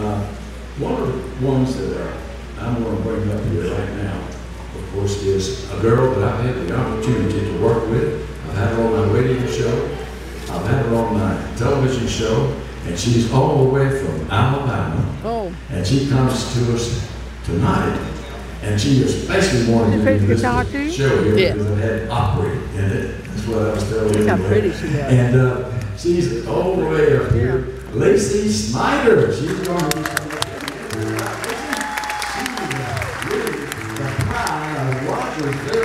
Uh, One of the ones that uh, I'm going to bring up here right now, of course, is a girl that I've had the opportunity to work with. I've had her on my radio show, I've had her on my television show, and she's all the way from Alabama. Oh, And she comes to us tonight, and she especially wanted She to do this too? show here Yeah. because it had opera in it. That's what I was telling you. How pretty she is. And uh, she's all the way up here. Lacey Snider, she's going to be here. Really the pride of Rogersville,